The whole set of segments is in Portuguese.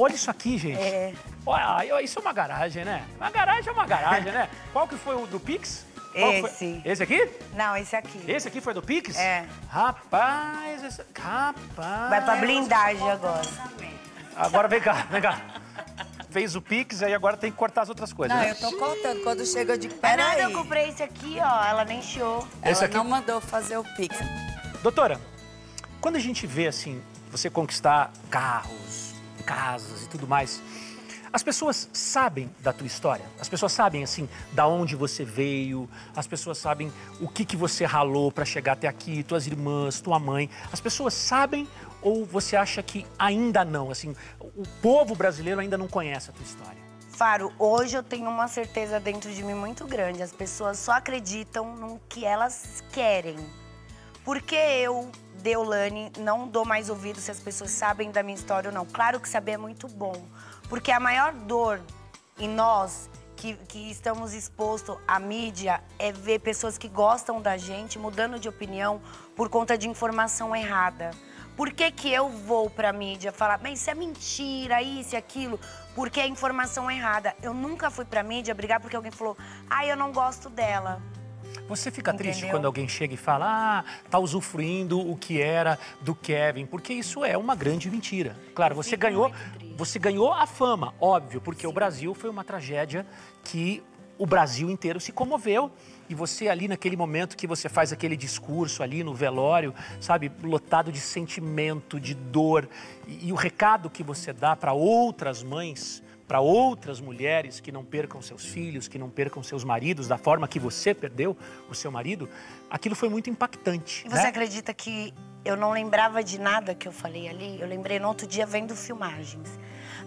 olha isso aqui, gente. É. Olha, isso é uma garagem, né? Uma garagem é uma garagem, né? Qual que foi o do Pix? Qual? Esse. Esse aqui? Não, esse aqui. Esse aqui foi do Pix? É. Rapaz, esse... rapaz. Vai pra blindagem agora. Agora vem cá, vem cá. Fez o Pix, aí agora tem que cortar as outras coisas. Não, né? eu tô contando. Quando chega, eu digo, Nada, peraí. eu comprei esse aqui, ó. Ela nem chiou. Esse Ela aqui- não mandou fazer o Pix. Doutora, quando a gente vê assim, você conquistar carros, casas e tudo mais, as pessoas sabem da tua história? As pessoas sabem assim, da onde você veio? As pessoas sabem o que que você ralou para chegar até aqui, tuas irmãs, tua mãe? As pessoas sabem ou você acha que ainda não? Assim, o povo brasileiro ainda não conhece a tua história? Faro, hoje eu tenho uma certeza dentro de mim muito grande. As pessoas só acreditam no que elas querem. Porque eu, Deolane, não dou mais ouvido se as pessoas sabem da minha história ou não. Claro que saber é muito bom. Porque a maior dor em nós que, que estamos expostos à mídia é ver pessoas que gostam da gente mudando de opinião por conta de informação errada. Por que, que eu vou pra mídia falar, mas isso é mentira, isso e aquilo? Porque é informação errada. Eu nunca fui pra mídia brigar porque alguém falou, ah, eu não gosto dela. Você fica triste Entendeu? quando alguém chega e fala, ah, tá usufruindo o que era do Kevin, porque isso é uma grande mentira. Claro, você ganhou, triste. você ganhou a fama, óbvio, porque o Brasil foi uma tragédia que o Brasil inteiro se comoveu. E você ali naquele momento que você faz aquele discurso ali no velório, sabe, lotado de sentimento, de dor, e, e o recado que você dá para outras mães, para outras mulheres que não percam seus filhos, que não percam seus maridos da forma que você perdeu o seu marido, aquilo foi muito impactante. E você né? acredita que eu não lembrava de nada que eu falei ali? Eu lembrei no outro dia vendo filmagens.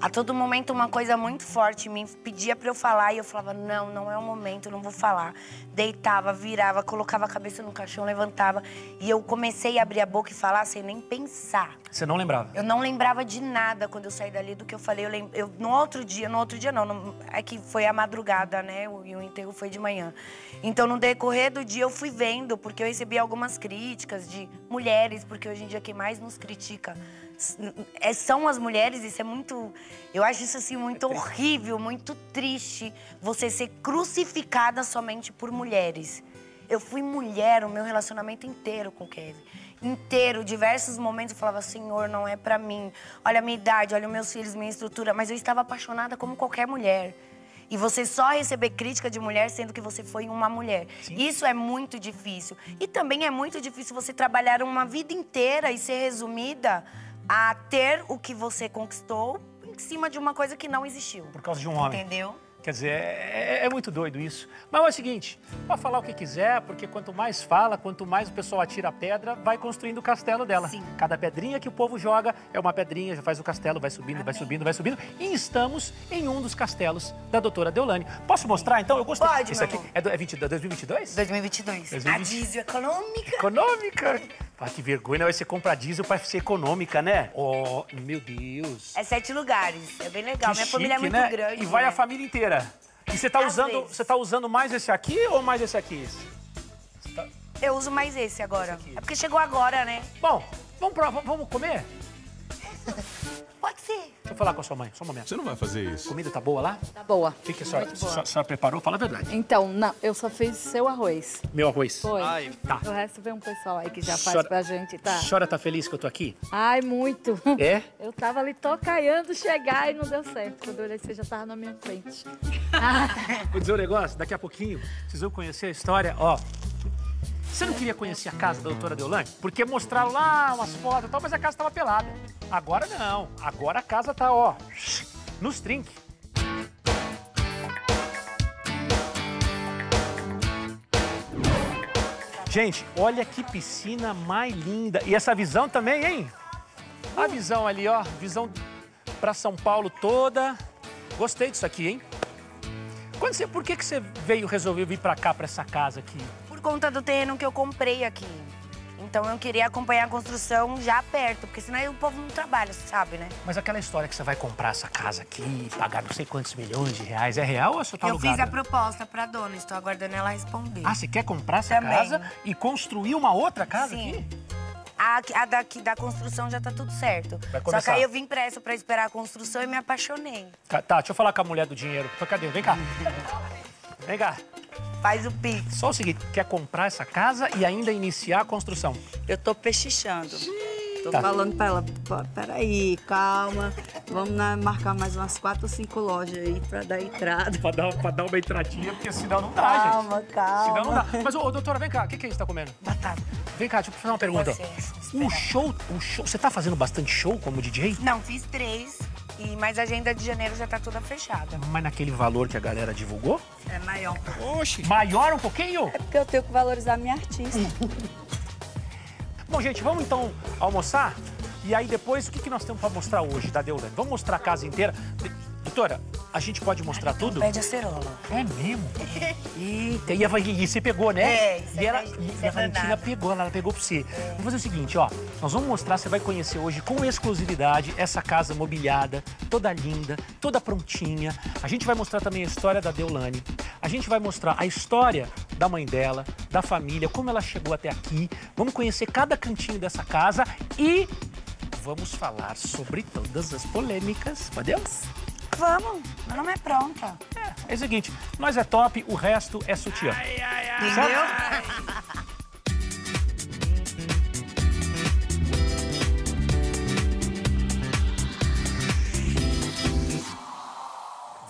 A todo momento uma coisa muito forte me pedia pra eu falar e eu falava: "Não, não é o momento, não vou falar". Deitava, virava, colocava a cabeça no caixão, levantava e eu comecei a abrir a boca e falar sem nem pensar. Você não lembrava? Eu não lembrava de nada quando eu saí dali do que eu falei. Eu, lem... eu no outro dia, no outro dia não, no- é que foi a madrugada, né? O- E o enterro foi de manhã. Então, no decorrer do dia, eu fui vendo, porque eu recebi algumas críticas de mulheres, porque hoje em dia quem mais nos critica é- são as mulheres. Isso é muito. Eu acho isso assim muito horrível, muito triste. Você ser crucificada somente por mulheres. Eu fui mulher o meu relacionamento inteiro com o Kevin. Inteiro, diversos momentos eu falava, Senhor, não é pra mim. Olha a minha idade, olha os meus filhos, minha estrutura. Mas eu estava apaixonada como qualquer mulher. E você só receber crítica de mulher sendo que você foi uma mulher. Isso é muito difícil. E também é muito difícil você trabalhar uma vida inteira e ser resumida a ter o que você conquistou em cima de uma coisa que não existiu. Por causa de um homem. Entendeu? Quer dizer, é, é muito doido isso. Mas é o seguinte, pode falar o que quiser, porque quanto mais fala, quanto mais o pessoal atira a pedra, vai construindo o castelo dela. Sim. Cada pedrinha que o povo joga é uma pedrinha, já faz o castelo, vai subindo, vai subindo, vai subindo. E estamos em um dos castelos da doutora Deolane. Posso mostrar, então? Eu gostei. Pode, meu aqui amor. é, do, é 22, 2022? 2022. 2020. A diesel econômica. Econômica. Ah, que vergonha, vai ser comprar diesel para ser econômica, né? Oh, meu Deus. É sete lugares. É bem legal. Que Minha família é chique, muito né? grande. E vai né? a família inteira. E você tá Às usando, vezes. você tá usando mais esse aqui ou mais esse aqui? Eu uso mais esse agora. é porque chegou agora, né? Bom, vamos, pra, vamos comer? Pode ser. Deixa eu falar com a sua mãe, só um momento. Você não vai fazer A isso. comida tá boa lá? Tá boa. O que, que a senhora, a senhora preparou? Fala a verdade. Então, não, eu só fiz seu arroz. Meu arroz. Foi. Tá. O resto vem um pessoal aí que já faz Senhora- pra gente, tá? A senhora tá feliz que eu tô aqui? Ai, muito. É? Eu tava ali tocaiando chegar e não deu certo. Quando eu olhei, você já tava na minha frente. Vou dizer um negócio, daqui a pouquinho, vocês vão conhecer a história, ó. Você não queria conhecer a casa da doutora Deolane? Porque mostraram lá umas fotos e tal, mas a casa tava pelada. Agora não. Agora a casa tá, ó, nos trinques. Gente, olha que piscina mais linda. E essa visão também, hein? A visão ali, ó. Visão pra São Paulo toda. Gostei disso aqui, hein? Quando você, por que, que você veio, resolveu vir pra cá, pra essa casa aqui? Conta do terreno que eu comprei aqui. Então eu queria acompanhar a construção já perto, porque senão aí o povo não trabalha, você sabe, né? Mas aquela história que você vai comprar essa casa aqui, pagar não sei quantos milhões de reais, é real ou é só tá eu fiz alugada? a proposta pra dona, estou aguardando ela responder. Ah, você quer comprar essa Também. casa e construir uma outra casa Sim. aqui? A, a daqui da construção já tá tudo certo. Vai Só que aí eu vim pra essa pra esperar a construção e me apaixonei. Tá, tá, deixa eu falar com a mulher do dinheiro. Cadê? Vem cá. Vem cá. Faz o pix. Só o seguinte, quer comprar essa casa e ainda iniciar a construção. Eu tô pechichando. Tô Tá. falando pra ela, "Pô, peraí, calma. Vamos né, marcar mais umas quatro ou cinco lojas aí pra dar entrada. Pra dar, pra dar uma entradinha, porque senão não dá, Calma, gente. calma. Senão não dá. Mas, ô, doutora, vem cá. O que, que a gente tá comendo? Batata. Vem cá, deixa eu fazer uma pergunta. Você, O show, o show... Você tá fazendo bastante show como DJ? Não, fiz três. E, mas a agenda de janeiro já tá toda fechada. Mas naquele valor que a galera divulgou? É maior. Oxi. Maior um pouquinho? É porque eu tenho que valorizar a minha artista. Bom, gente, vamos então almoçar? E aí depois, o que, que nós temos pra mostrar hoje da Deolane? Vamos mostrar a casa inteira? Doutora, a gente pode mostrar tudo? Pede acerola. É mesmo? Eita, e, a, você pegou, né? É, isso e é ela, e isso a é Valentina pegou, ela pegou pra você. Vamos fazer o seguinte, ó. Nós vamos mostrar, você vai conhecer hoje com exclusividade essa casa mobiliada, toda linda, toda prontinha. A gente vai mostrar também a história da Deolane. A gente vai mostrar a história da mãe dela, da família, como ela chegou até aqui. Vamos conhecer cada cantinho dessa casa e vamos falar sobre todas as polêmicas. Podemos? Vamos, meu nome é pronta. É o seguinte, nós é top, o resto é sutiã. Entendeu?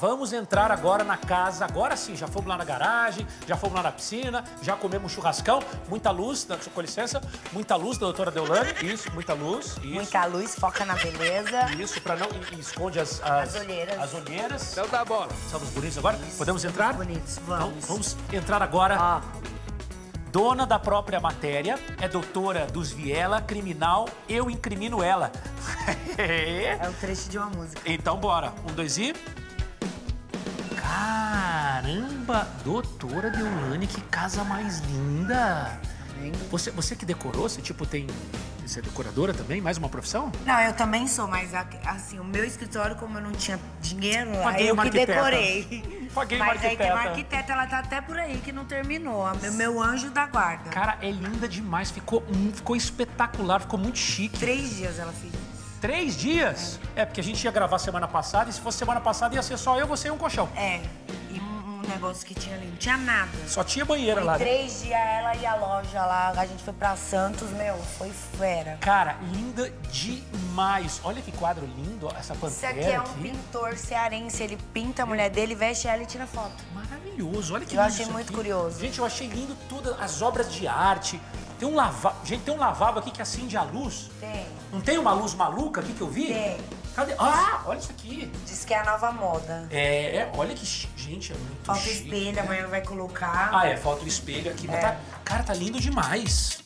Vamos entrar agora na casa. Agora sim, já fomos lá na garagem, já fomos lá na piscina, já comemos churrascão. Muita luz, da- com licença, muita luz da doutora Deolane. Isso, muita luz. Isso. Muita luz, foca na beleza. Isso, pra não. E, e esconde as, as, As olheiras. As olheiras. Então tá bom. Estamos bonitos agora? Podemos entrar? Bonitos, Então, vamos. vamos entrar agora. Dona da própria matéria, é doutora dos Viela, criminal, eu incrimino ela. É o trecho de uma música. Então bora. Um, dois e. Caramba, doutora Deolane, que casa mais linda! Você, você que decorou, você tipo tem. Você é decoradora também? Mais uma profissão? Não, eu também sou, mas assim, o meu escritório, como eu não tinha dinheiro, Paguei aí eu uma que arquiteta. decorei. Paguei uma mas aí tem uma arquiteta. arquiteta, ela tá até por aí que não terminou. a- Meu, meu anjo da guarda. Cara, é linda demais. Ficou, ficou espetacular, ficou muito chique. Três dias ela fez. Três dias? É, porque a gente ia gravar semana passada e se fosse semana passada ia ser só eu, você e um colchão. É, e um, um negócio que tinha ali, não tinha nada. Só tinha banheira Foi lá. né? três dias ela e a loja lá, a gente foi pra Santos, meu, foi fera. Cara, linda demais. Olha que quadro lindo, essa Isso pantera aqui é um pintor cearense, ele pinta a mulher dele, veste ela e tira foto. Maravilhoso, olha que Eu lindo achei isso muito aqui. curioso. Gente, eu achei lindo tudo, as obras de arte. Tem um lavabo, gente, tem um lavabo aqui que acende a luz. Tem. Não tem uma luz maluca aqui que eu vi? Tem. Cadê? Ah, olha isso aqui. Diz que é a nova moda. É, é, olha que gente, é muito Falta chique. espelho, amanhã vai colocar. Ah, é, falta o espelho aqui. Mas É. tá, cara, tá lindo demais.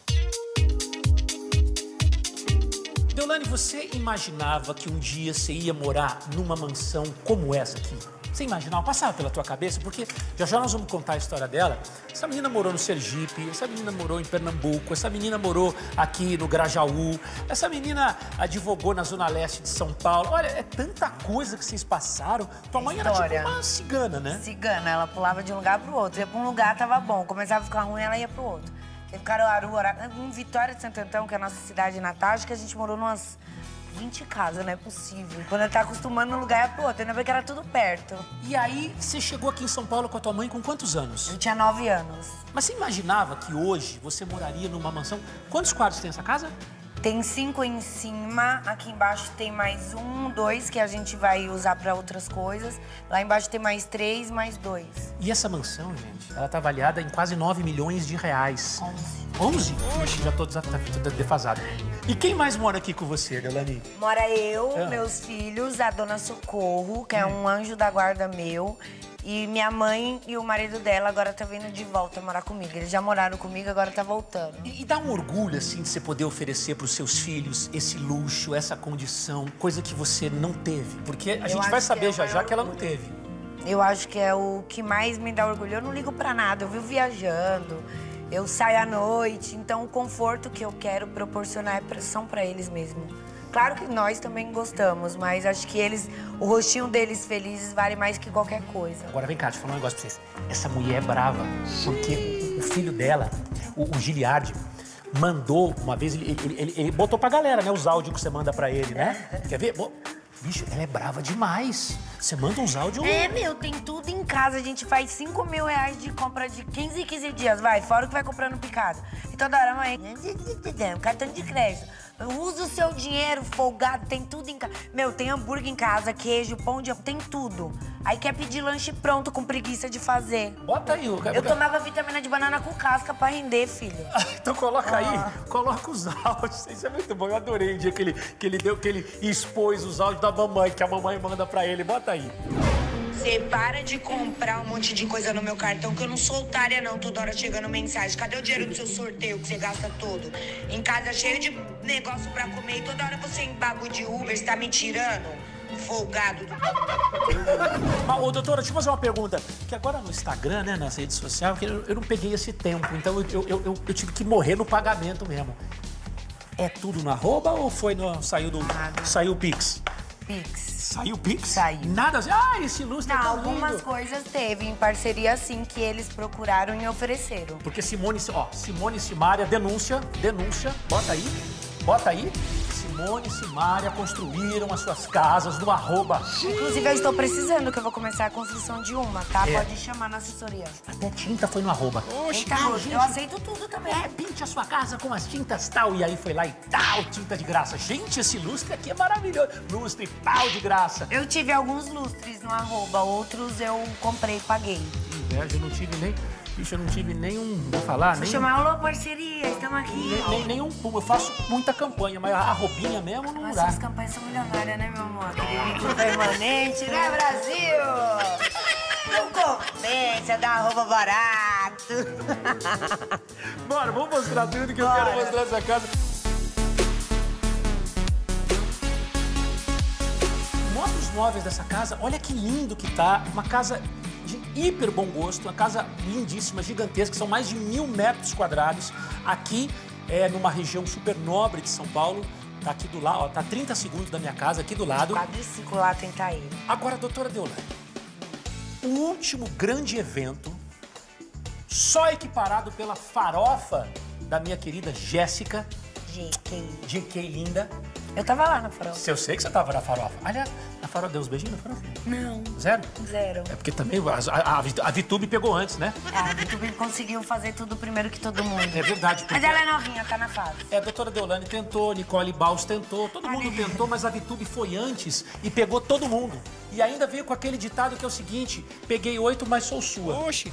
Deolane, você imaginava que um dia você ia morar numa mansão como essa aqui? Você imaginava? Passava pela tua cabeça? Porque já já nós vamos contar a história dela. Essa menina morou no Sergipe, essa menina morou em Pernambuco, essa menina morou aqui no Grajaú, essa menina advogou na Zona Leste de São Paulo. Olha, é tanta coisa que vocês passaram. Tua mãe era tipo uma cigana, né? Cigana, ela pulava de um lugar pro outro. Ia pra um lugar, tava bom. Começava a ficar ruim, ela ia pro outro. Teve Caruaru, em Vitória de Santo Antão, que é a nossa cidade natal, acho que a gente morou numas 20 casas, não é possível. Quando ela tá acostumando um lugar, outro. Ainda bem que era tudo perto. E aí, você chegou aqui em São Paulo com a tua mãe com quantos anos? Eu tinha 9 anos. Mas você imaginava que hoje você moraria numa mansão? Quantos quartos tem essa casa? Tem cinco em cima, aqui embaixo tem mais um, dois que a gente vai usar pra outras coisas. Lá embaixo tem mais três, mais dois. E essa mansão, gente, ela tá avaliada em quase 9 milhões de reais. Onze. 11? Oxe, já tô defasado. E quem mais mora aqui com você, Delani? Mora eu, Ah. meus filhos, a dona Socorro, que é um anjo da guarda meu. E minha mãe e o marido dela agora tá vindo de volta morar comigo. Eles já moraram comigo, agora tá voltando. E, e dá um orgulho, assim, de você poder oferecer pros seus filhos esse luxo, essa condição, coisa que você não teve. Porque a gente acho vai saber é já já maior que ela não orgulho. teve. Eu acho que é o que mais me dá orgulho. Eu não ligo pra nada, eu vivo viajando, eu saio à noite. Então o conforto que eu quero proporcionar é são pra eles mesmo. Claro que nós também gostamos, mas acho que eles, o rostinho deles felizes vale mais que qualquer coisa. Agora vem cá, deixa eu falar um negócio pra vocês. Essa mulher é brava, porque o filho dela, o, o Giliardi, mandou, uma vez, ele, ele, ele- ele botou pra galera, né? Os áudios que você manda pra ele, né? Quer ver? Bo- Bicho, ela é brava demais. Você manda uns áudios... É, meu, tem tudo em casa. A gente faz 5 mil reais de compra de 15 em 15 dias, vai. Fora o que vai comprando picado. E toda hora, mãe, cartão de crédito. Usa o seu dinheiro folgado, tem tudo em casa. Meu, tem hambúrguer em casa, queijo, pão de... Tem tudo. Aí quer pedir lanche pronto, com preguiça de fazer. Bota aí. o- Eu tomava vitamina de banana com casca pra render, filho. Então coloca aí, Ah. coloca os áudios. Isso é muito bom. Eu adorei o dia que ele, que ele deu, que ele expôs os áudios da mamãe, que a mamãe manda pra ele. Bota aí. Você para de comprar um monte de coisa no meu cartão, que eu não sou otária, não, toda hora chegando mensagem. Cadê o dinheiro do seu sorteio que você gasta todo? Em casa cheio de negócio pra comer e toda hora você em bagulho de Uber, você tá me tirando? Folgado. Mas, ô, doutora, deixa eu fazer uma pergunta. Que agora no Instagram, né, nas redes sociais, eu, eu não peguei esse tempo. Então eu, eu, eu, eu tive que morrer no pagamento mesmo. É tudo no arroba ou foi no. Saiu do. Saiu o Pix? Pix. Saiu Pix? Saiu. Nada assim. Ah, esse lustre é Não, tão algumas lindo. coisas teve em parceria, assim, que eles procuraram e ofereceram. Porque Simone, ó, Simone Simária, denúncia, denúncia, bota aí, bota aí. Simone e Simária construíram as suas casas no arroba. Inclusive, eu estou precisando, que eu vou começar a construção de uma, tá? É. Pode chamar na assessoria. Até tinta foi no arroba. Eita, Ai, eu aceito tudo também. É, pinte a sua casa com as tintas tal. E aí foi lá e tal, tinta de graça. Gente, esse lustre aqui é maravilhoso. Lustre pau de graça. Eu tive alguns lustres no arroba, outros eu comprei e paguei. Inveja, eu não tive nem. Bicho, eu não tive nenhum. Vou falar, Vou nem. chamar, alô, parceria, estamos aqui. Nem, nem, nenhum. Eu faço muita campanha, mas a roupinha mesmo não Mas dá. suas campanhas são milionárias, né, meu amor? Aquele permanente, né, Brasil? Não compensa dar roupa barato. Bora, vamos mostrar tudo que eu Bora. quero mostrar essa casa. Mostra os móveis dessa casa. Olha que lindo que tá. Uma casa hiper bom gosto, uma casa lindíssima, gigantesca, são mais de mil metros quadrados. Aqui é numa região super nobre de São Paulo. Tá aqui do lado, ó, tá a 30 segundos da minha casa, aqui do lado. Quadriciclo lá tentar ir. Agora, doutora Deolane, o último grande evento, só equiparado pela farofa da minha querida Jéssica, GK. GK Linda. Eu tava lá na farofa. Se eu sei que você tava na farofa. Aliás, na farofa, deu uns beijinhos na farofa? Não, Zero? zero. É porque também a, a, a Vitube pegou antes, né? A YouTube conseguiu fazer tudo primeiro que todo mundo. É verdade. Mas Porque... ela é novinha, tá na fase. É, a doutora Deolane tentou, Nicole Baus tentou, todo mundo tentou, mas a Vitube foi antes e pegou todo mundo. E ainda veio com aquele ditado que é o seguinte: peguei oito, mas sou sua. Oxi.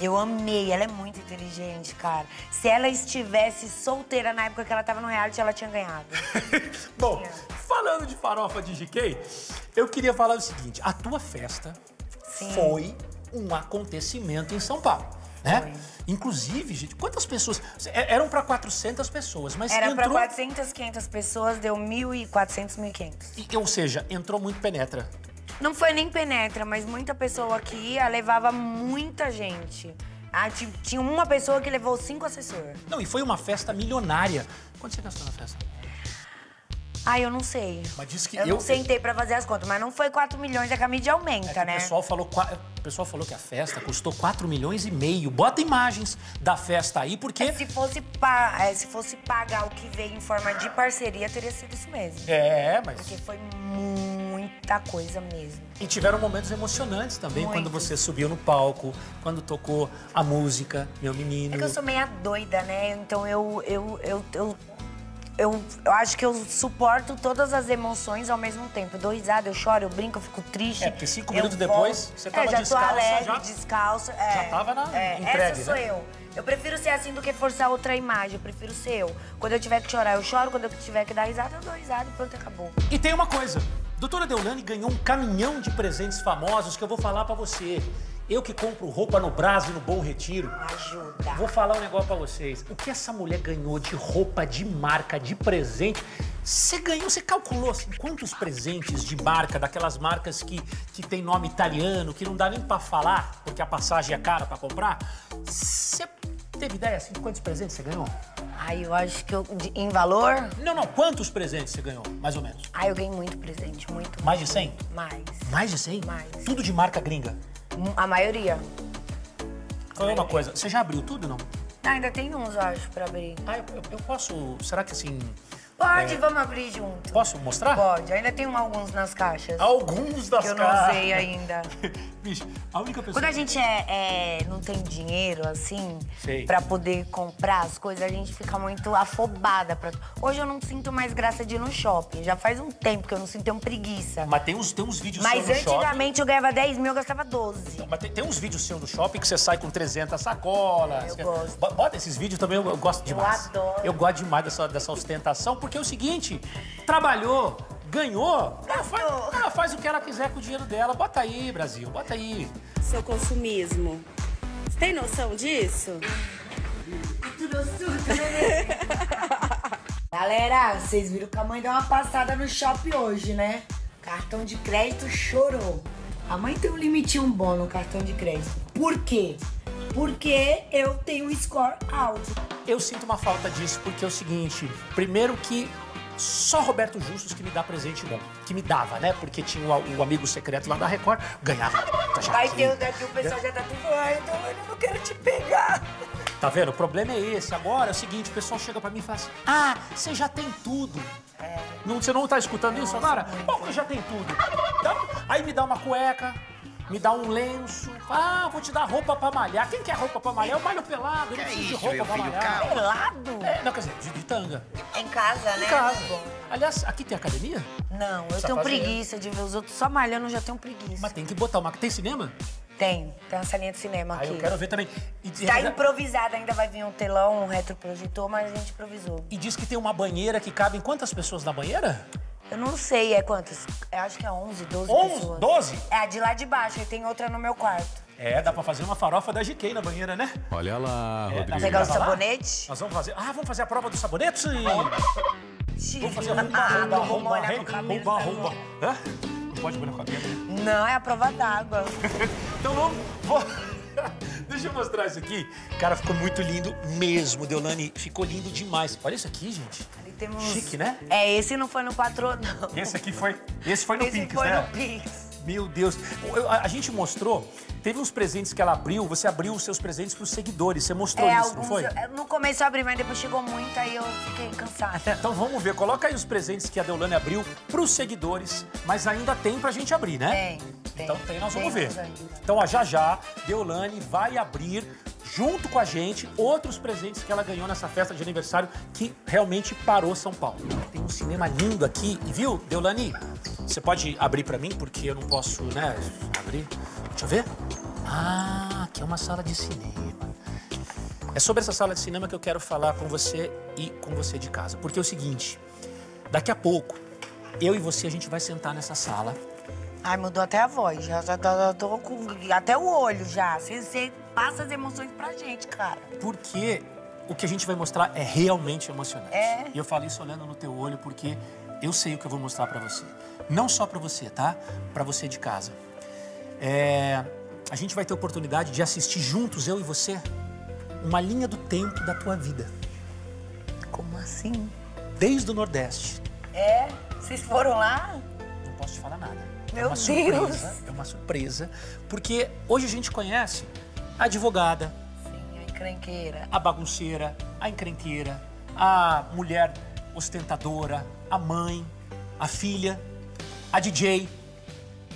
Eu amei, ela é muito inteligente, cara. Se ela estivesse solteira na época que ela tava no reality, ela tinha ganhado. Bom, falando de farofa de GK, eu queria falar o seguinte: a tua festa Sim. foi um acontecimento em São Paulo. Né? Inclusive, gente, quantas pessoas? É- Eram para 400 pessoas, mas Era pra entrou. 400, 500 pessoas, deu 1.400, 1.500. E- Ou seja, entrou muito penetra. Não foi nem penetra, mas muita pessoa que ia levava muita gente. Ah, ti- tinha uma pessoa que levou cinco assessores. Não, e foi uma festa milionária. Quanto você gastou na festa? Ah, eu não sei. Mas disse que eu, eu- não sentei pra fazer as contas, mas não foi 4 milhões, é que a mídia aumenta, É né? o, pessoal falou, o pessoal falou que a festa custou 4 milhões e meio. Bota imagens da festa aí, porque. Se fosse, pa- é, se fosse pagar o que veio em forma de parceria, teria sido isso mesmo. É, mas. Porque foi muita coisa mesmo. E tiveram momentos emocionantes também, quando Muitos. você subiu no palco, quando tocou a música, meu menino. É que eu sou meia doida, né? Então eu, eu, eu, eu, eu, eu acho que eu suporto todas as emoções ao mesmo tempo. Eu dou risada, eu choro, eu brinco, eu fico triste. É, porque cinco minutos depois, você tava é, já descalça, tô alegre, já- descalça. É, já tava na- é, entregue, Essa sou né? eu. Eu prefiro ser assim do que forçar outra imagem. Eu prefiro ser eu. Quando eu tiver que chorar, eu choro. Quando eu tiver que dar risada, eu dou risada e pronto, acabou. E tem uma coisa, doutora Deolane ganhou um caminhão de presentes famosos que eu vou falar pra você. Eu que compro roupa no Brás e no Bom Retiro. Ajuda. Vou falar um negócio pra vocês. O que essa mulher ganhou de roupa, de marca, de presente? Você ganhou, você calculou assim, quantos presentes de marca, daquelas marcas que, que tem nome italiano, que não dá nem pra falar, porque a passagem é cara pra comprar? Você teve ideia assim de quantos presentes você ganhou? Aí eu acho que eu, de- em valor, Não, não, quantos presentes você ganhou, mais ou menos? aí eu ganhei muito presente, muito. Mais de 100? Mais. Mais de 100? Mais. Tudo de marca gringa. A maioria. Fala uma coisa, você já abriu tudo não? Ah, ainda tem uns, eu acho, pra abrir. Ah, eu, eu- eu posso. Será que assim. Pode, É. vamos abrir junto. Posso mostrar? Pode, ainda tem alguns nas caixas. Alguns das que eu não caras. usei ainda. Bicho, a única pessoa. Quando a gente é, é- não tem dinheiro, assim, Sei. pra poder comprar as coisas, a gente fica muito afobada. Pra... Hoje eu não sinto mais graça de ir no shopping. Já faz um tempo que eu não sinto, tenho preguiça. Mas tem uns, tem uns vídeos Mas seus no shopping. antigamente eu ganhava 10 mil, eu gastava 12. Mas tem, tem uns vídeos seus no shopping que você sai com 300 sacolas. Eu gosto. Bo- Bota esses vídeos também, eu, eu gosto Eu demais. adoro. Eu gosto demais dessa, dessa ostentação, porque é o seguinte: trabalhou, ganhou, ela faz, ela faz o que ela quiser com o dinheiro dela. Bota aí, Brasil, bota aí. Seu consumismo. Você tem noção disso? Galera, vocês viram que a mãe deu uma passada no shopping hoje, né? Cartão de crédito chorou. A mãe tem um limitinho bom no cartão de crédito. Por quê? Porque eu tenho um score alto. Eu sinto uma falta disso, porque é o seguinte: primeiro que só Roberto Justus que me dá presente bom. Que me dava, né? Porque tinha o, o amigo secreto lá da Record, ganhava. Tá Aí tem daqui o pessoal já tá tudo. Ai, então eu não quero te pegar. Tá vendo? O problema é esse. Agora é o seguinte, o pessoal chega pra mim e fala assim: Ah, você já tem tudo. Não, você não tá escutando isso agora? Pô, eu já tem tudo. Dá- aí me dá uma cueca, me dá um lenço. Ah, vou te dar roupa pra malhar. Quem quer roupa pra malhar? Eu malho pelado, eu não preciso de roupa pra malhar. Pelado? É, não, quer dizer, de, de tanga. Em casa, né? Em casa. Aliás, aqui tem academia? Não, eu Precisa tenho fazer. preguiça de ver os outros só malhando, eu já tenho preguiça. Mas tem que botar uma. Tem cinema? Tem, tem uma salinha de cinema Aí aqui. eu quero ver também. E, Tá improvisada, ainda vai vir um telão, um retroprojetor, mas a gente improvisou. e diz que tem uma banheira que cabe em quantas pessoas na banheira? Eu não sei, é quantas? Eu acho que é 11, 12 11, pessoas. 12? É a de lá de baixo, e tem outra no meu quarto. É, dá pra fazer uma farofa da GK na banheira, né? Olha lá, Rodrigo. Pegar o sabonete? Nós vamos fazer. Ah, vamos fazer a prova do sabonete? Sim. Vamos fazer rumba, não rumba, rumba, rumba, rumba. Hã? Não pode molhar o cabelo? Não, é a prova d'água. Então vamos. vou- Deixa eu mostrar isso aqui. Cara, ficou muito lindo mesmo, Deolane. Ficou lindo demais. Olha isso aqui, gente. Ali temos... Chique, né? É, esse não foi no patronão. Esse aqui foi. Esse foi no Esse Pix, foi né? no Pix. Meu Deus. Eu- a, a gente mostrou, teve uns presentes que ela abriu, você abriu os seus presentes pros seguidores. Você mostrou É, isso, alguns... não foi? eu- No começo eu abri, mas depois chegou muito, aí eu fiquei cansada. Então vamos ver, coloca aí os presentes que a Deolane abriu pros seguidores, mas ainda tem pra gente abrir, né? Tem, tem. Então tem, nós vamos ver. Ainda. Então, ó, já já, Deolane vai abrir, junto com a gente, outros presentes que ela ganhou nessa festa de aniversário que realmente parou São Paulo. Tem um cinema lindo aqui, e viu, Deolane? Você pode abrir pra mim, porque eu não posso, né, abrir. Deixa eu ver. Ah, aqui é uma sala de cinema. É sobre essa sala de cinema que eu quero falar com você e com você de casa. Porque é o seguinte, daqui a pouco, eu e você, a gente vai sentar nessa sala. Ai, mudou até a voz. Já, já, já- tô com até o olho já. Você, você passa as emoções pra gente, cara. Porque o que a gente vai mostrar é realmente emocionante. É. E eu falo isso olhando no teu olho porque eu sei o que eu vou mostrar pra você. Não só pra você, tá? Pra você de casa. É, a gente vai ter oportunidade de assistir juntos, eu e você, uma linha do tempo da tua vida. Como assim? Desde o Nordeste. É? Vocês foram lá? Não posso te falar nada. É Meu uma Deus! surpresa. É uma surpresa. Porque hoje a gente conhece a advogada, Sim, a encrenqueira. a bagunceira, a encrenqueira, a mulher ostentadora, a mãe, a filha, a DJ,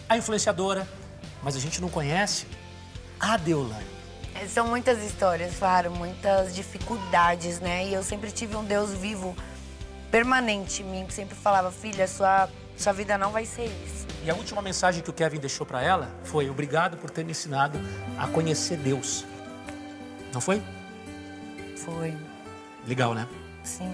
a influenciadora. Mas a gente não conhece a Deolane. É, São muitas histórias, claro, muitas dificuldades, né? E eu sempre tive um Deus vivo, permanente em mim, que sempre falava, filha, sua, sua vida não vai ser isso. E a última mensagem que o Kevin deixou pra ela foi: obrigado por ter me ensinado a conhecer Deus. Não foi? Foi, Legal, né? sim.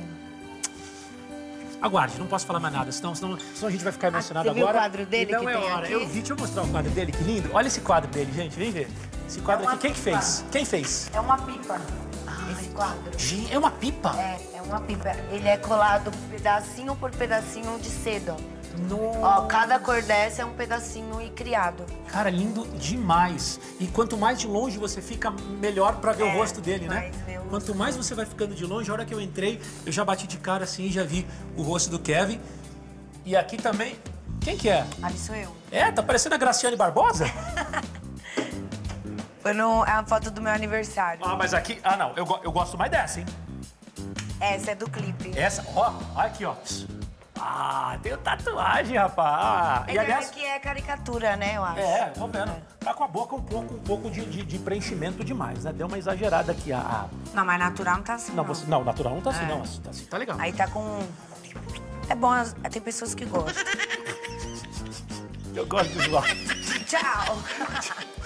Aguarde, não posso falar mais nada, senão, senão, senão a gente vai ficar emocionado você viu o agora. quadro dele não que é hora. aqui? Eu vi, deixa eu mostrar o quadro dele, que lindo. Olha esse quadro dele, gente, vem ver. Esse quadro É aqui, quem que fez? Quem fez? É uma pipa, esse quadro. Gente, é uma pipa. É, é uma pipa. Ele é colado pedacinho por pedacinho de cedo. Nossa. Ó, cada cor dessa é um pedacinho e criado. Cara, lindo demais. E quanto mais de longe você fica, melhor pra ver o É, rosto dele, né? o rosto Quanto mais você vai ficando de longe, a hora que eu entrei, eu já bati de cara assim e já vi o rosto do Kevin. E aqui também. Quem que é? Ali sou eu. É, tá parecendo a Graciane Barbosa? Foi no, é a foto do meu aniversário. Ah, mas aqui... Ah, não. Eu, eu gosto mais dessa, hein? Essa é do clipe. Essa, ó. Olha aqui, ó. Ah, tenho tatuagem, rapaz. Ah, É e que aliás... aqui é caricatura, né, eu acho. É, tô vendo. Tá com a boca um pouco, um pouco de, de- de preenchimento demais, né? Deu uma exagerada aqui. A, a- Não, mas natural não tá assim, Não, não. você, não, natural não tá assim, É. não. Tá assim, tá legal. Aí tá com... É bom, tem pessoas que gostam. Eu gosto de zoar. Tchau.